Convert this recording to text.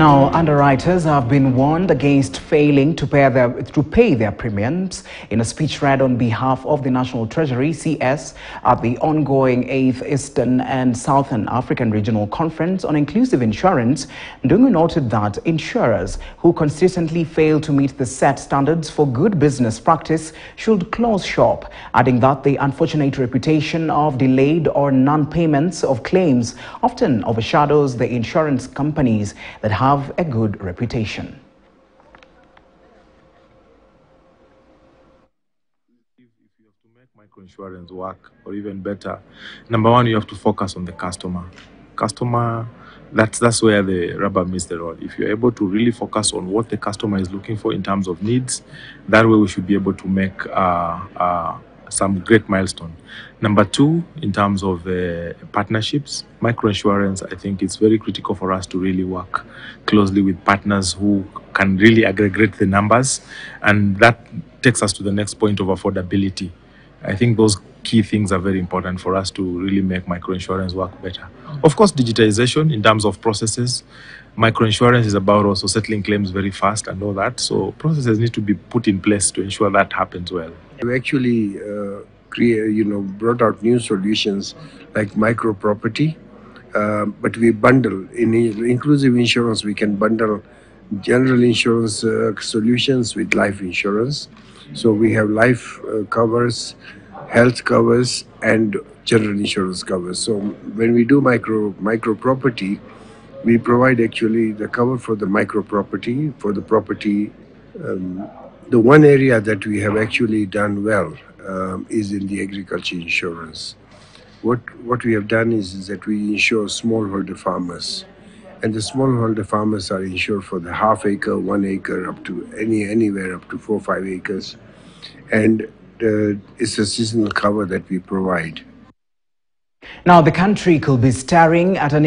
Now, underwriters have been warned against failing to pay, their, to pay their premiums in a speech read on behalf of the National Treasury, CS, at the ongoing 8th Eastern and Southern African Regional Conference on Inclusive Insurance. Ndungu noted that insurers who consistently fail to meet the set standards for good business practice should close shop, adding that the unfortunate reputation of delayed or non-payments of claims often overshadows the insurance companies that have have a good reputation. If you have to make microinsurance work or even better, number one, you have to focus on the customer. Customer, that's that's where the rubber meets the road. If you're able to really focus on what the customer is looking for in terms of needs, that way we should be able to make uh, uh, some great milestone. Number two, in terms of uh, partnerships, microinsurance, I think it's very critical for us to really work closely with partners who can really aggregate the numbers. And that takes us to the next point of affordability. I think those key things are very important for us to really make microinsurance work better. Of course, digitization in terms of processes. Microinsurance is about also settling claims very fast and all that. So processes need to be put in place to ensure that happens well. We actually uh, create, you know, brought out new solutions like micro property, uh, but we bundle in inclusive insurance. We can bundle general insurance uh, solutions with life insurance. So we have life uh, covers, health covers, and general insurance covers. So when we do micro micro property, we provide actually the cover for the micro property for the property. Um, the one area that we have actually done well um, is in the agriculture insurance. What what we have done is, is that we insure smallholder farmers, and the smallholder farmers are insured for the half acre, one acre, up to any anywhere up to four five acres, and uh, it's a seasonal cover that we provide. Now, the country could be staring at an